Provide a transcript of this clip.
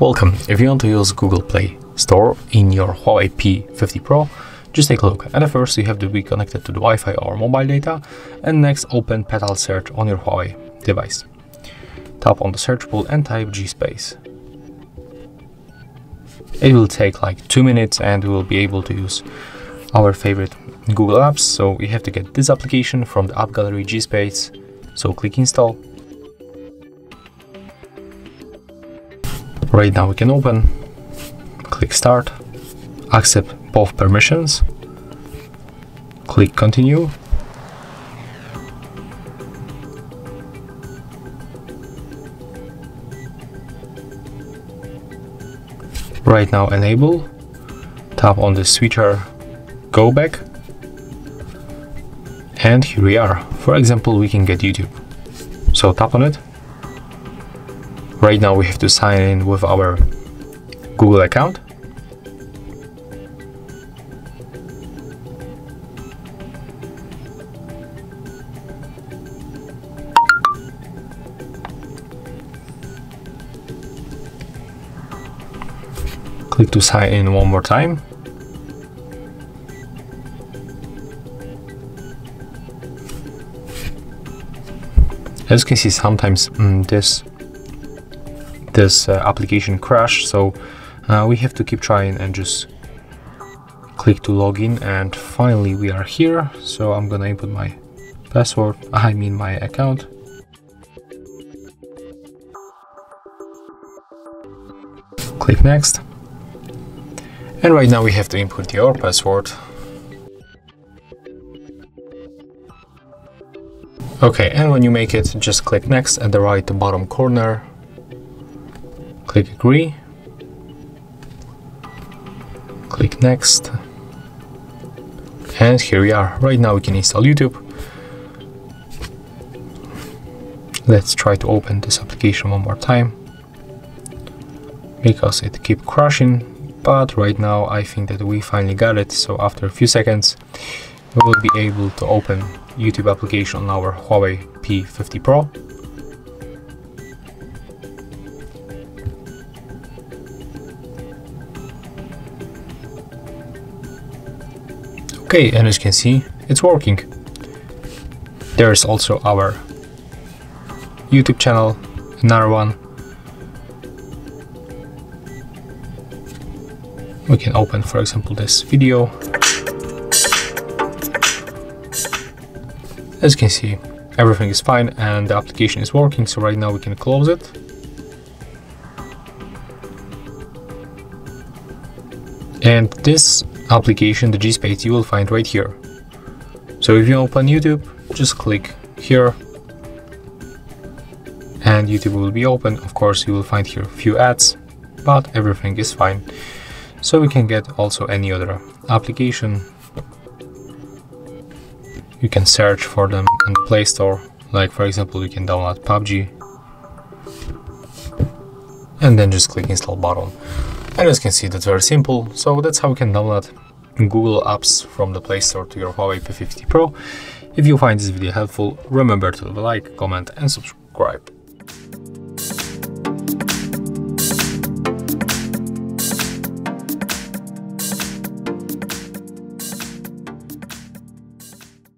Welcome. If you want to use Google Play Store in your Huawei P50 Pro, just take a look. And first you have to be connected to the Wi-Fi or mobile data and next open Petal Search on your Huawei device. Tap on the search pool and type GSpace. It will take like two minutes and we will be able to use our favorite Google apps. So we have to get this application from the app gallery GSpace. So click install. Right now we can open, click start, accept both permissions, click continue, right now enable, tap on the switcher. Go back, and here we are. For example, we can get YouTube. So tap on it, Right now we have to sign in with our Google account. Click to sign in one more time. As you can see, sometimes mm, this this uh, application crash so uh, we have to keep trying and just click to login and finally we are here. So I'm gonna input my password I mean my account. Click next. And right now we have to input your password okay and when you make it just click next at the right bottom corner. Click agree. Click next. And here we are. Right now we can install YouTube. Let's try to open this application one more time. Because it keep crashing but right now I think that we finally got it. So after a few seconds we will be able to open YouTube application on our Huawei P50 Pro Okay, and as you can see, it's working. There's also our YouTube channel, another one. We can open, for example, this video. As you can see, everything is fine and the application is working, so right now we can close it. And this application, the GSpace, you will find right here. So if you open YouTube, just click here and YouTube will be open. Of course, you will find here few ads, but everything is fine. So we can get also any other application. You can search for them in the Play Store. Like for example, you can download PUBG and then just click install button. And as you can see, that's very simple. So that's how you can download Google Apps from the Play Store to your Huawei P50 Pro. If you find this video helpful, remember to like, comment and subscribe.